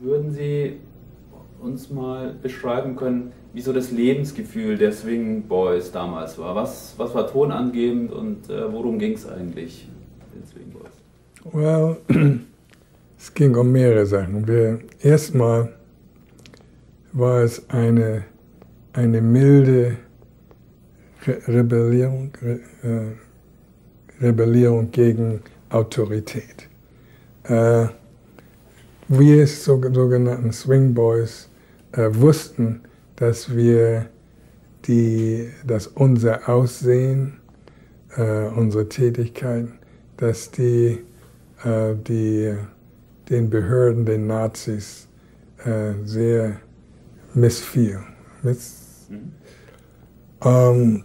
würden Sie uns mal beschreiben können, wie so das Lebensgefühl der Swing Boys damals war? Was, was war tonangebend und äh, worum ging es eigentlich den Swing Boys? Well, es ging um mehrere Sachen. Erstmal war es eine, eine milde Re Rebellierung, Re äh, Rebellierung gegen Autorität. Äh, wir sogenannten Swing Boys äh, wussten, dass wir die, dass unser Aussehen, äh, unsere Tätigkeiten, dass die, äh, die den Behörden, den Nazis äh, sehr missfiel. Miss, mhm. ähm,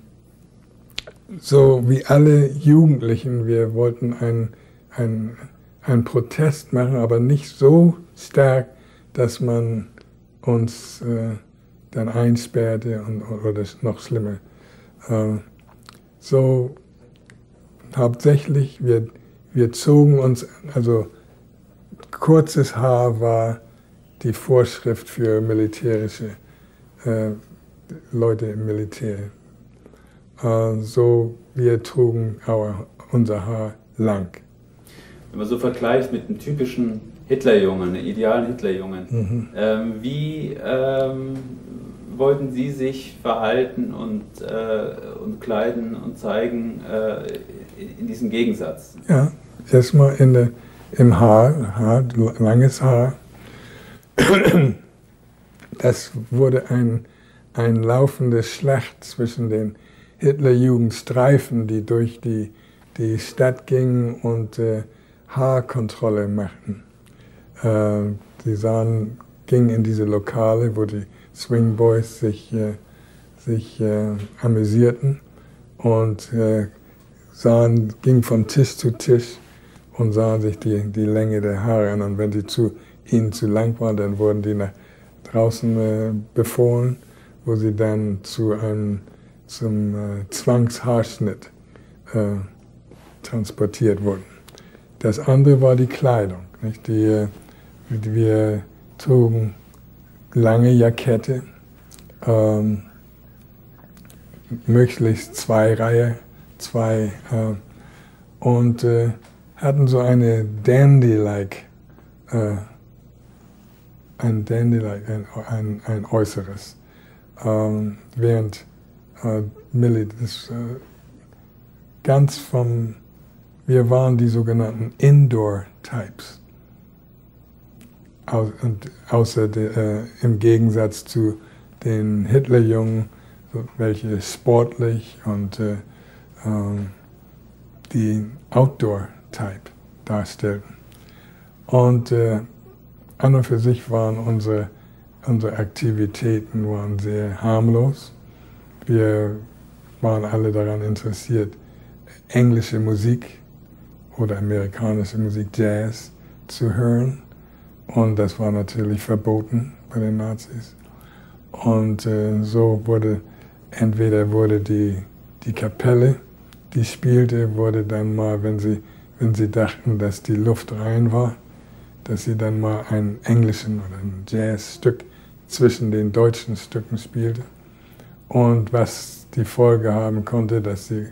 so wie alle Jugendlichen, wir wollten einen ein Protest machen, aber nicht so stark, dass man uns äh, dann einsperrte und, oder noch schlimmer. Äh, so hauptsächlich, wir, wir zogen uns, also kurzes Haar war die Vorschrift für militärische äh, Leute im Militär. Äh, so wir trugen our, unser Haar lang. Wenn man so vergleicht mit einem typischen Hitlerjungen, einem idealen Hitlerjungen, mhm. ähm, wie ähm, wollten Sie sich verhalten und, äh, und kleiden und zeigen äh, in diesem Gegensatz? Ja, erstmal in der, im Haar, Haar, langes Haar. Das wurde ein, ein laufende Schlacht zwischen den Hitlerjugendstreifen, die durch die, die Stadt gingen und äh, Haarkontrolle machten. Äh, sie sahen, gingen in diese Lokale, wo die Swing Boys sich, äh, sich äh, amüsierten und äh, sahen, gingen von Tisch zu Tisch und sahen sich die, die Länge der Haare an. Und wenn sie zu, ihnen zu lang waren, dann wurden die nach draußen äh, befohlen, wo sie dann zu einem, zum äh, Zwangshaarschnitt transportiert wurden. Das andere war die Kleidung. Nicht? Die, wir trugen lange Jackette, ähm, möglichst zwei Reihe, zwei, äh, und äh, hatten so eine Dandy-like, äh, ein Dandy-like, ein, ein, ein, Äußeres. Ähm, während äh, Millie das äh, ganz vom wir waren die sogenannten Indoor-Types. Und außer de, äh, im Gegensatz zu den Hitlerjungen, welche sportlich und äh, äh, die Outdoor-Type darstellten. Und äh, an und für sich waren unsere, unsere Aktivitäten waren sehr harmlos. Wir waren alle daran interessiert, englische Musik oder amerikanische Musik, Jazz, zu hören. Und das war natürlich verboten bei den Nazis. Und äh, so wurde, entweder wurde die, die Kapelle, die spielte, wurde dann mal, wenn sie, wenn sie dachten, dass die Luft rein war, dass sie dann mal einen englischen oder ein Jazzstück zwischen den deutschen Stücken spielte. Und was die Folge haben konnte, dass sie,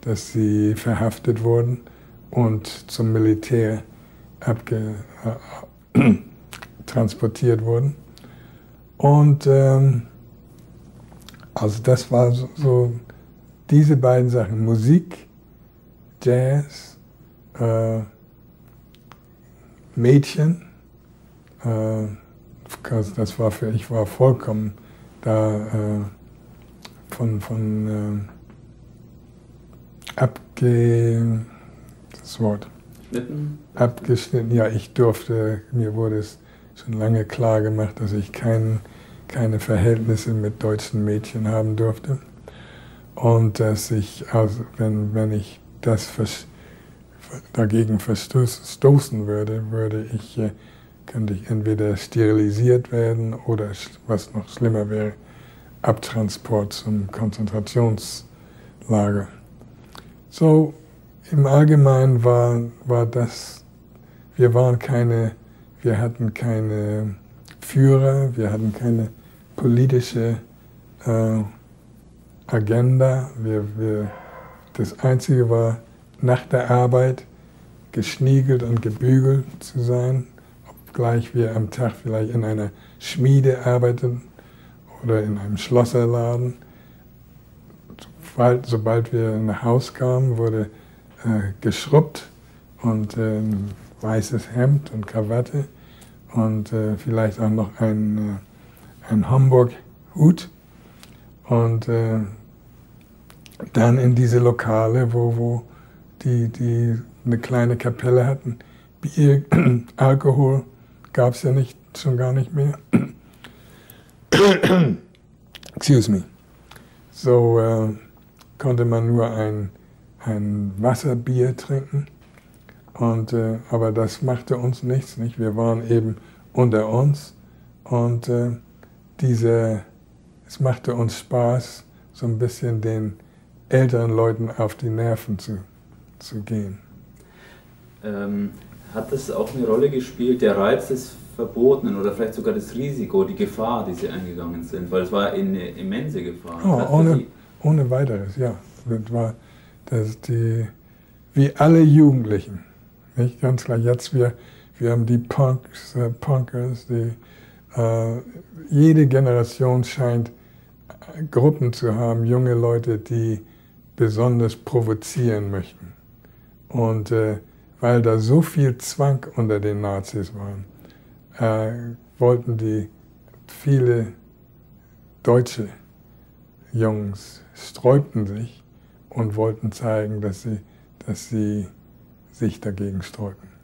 dass sie verhaftet wurden und zum Militär abge, äh, transportiert wurden. Und ähm, also das war so, so, diese beiden Sachen, Musik, Jazz, äh, Mädchen, äh, das war für ich war vollkommen da äh, von, von äh, abge das Wort. Schnitten? Abgeschnitten, ja, ich durfte, mir wurde es schon lange klar gemacht, dass ich kein, keine Verhältnisse mit deutschen Mädchen haben durfte. Und dass ich, also wenn, wenn ich das dagegen verstoßen würde, würde ich, äh, könnte ich entweder sterilisiert werden oder, was noch schlimmer wäre, Abtransport zum Konzentrationslager. So im Allgemeinen war, war das, wir waren keine, wir hatten keine Führer, wir hatten keine politische äh, Agenda. Wir, wir, das Einzige war, nach der Arbeit geschniegelt und gebügelt zu sein, obgleich wir am Tag vielleicht in einer Schmiede arbeiteten oder in einem Schlosserladen. Sobald, sobald wir nach Haus kamen, wurde äh, geschrubbt und äh, weißes Hemd und Krawatte und äh, vielleicht auch noch ein, äh, ein Hamburg-Hut. Und äh, dann in diese Lokale, wo, wo die, die eine kleine Kapelle hatten. Bier, Alkohol gab es ja nicht, schon gar nicht mehr. Excuse me. So äh, konnte man nur ein, ein Wasserbier trinken. Und, äh, aber das machte uns nichts. Nicht? Wir waren eben unter uns und äh, diese, es machte uns Spaß, so ein bisschen den älteren Leuten auf die Nerven zu, zu gehen. Ähm, hat das auch eine Rolle gespielt, der Reiz des Verbotenen oder vielleicht sogar das Risiko, die Gefahr, die Sie eingegangen sind? Weil es war eine immense Gefahr. Oh, ohne, ohne weiteres, ja. Das war das die, wie alle Jugendlichen. Nicht ganz klar, jetzt wir, wir haben die Punks, äh, Punkers, die, äh, jede Generation scheint äh, Gruppen zu haben, junge Leute, die besonders provozieren möchten. Und äh, weil da so viel Zwang unter den Nazis war, äh, wollten die viele deutsche Jungs sträubten sich und wollten zeigen, dass sie, dass sie sich dagegen sträuben.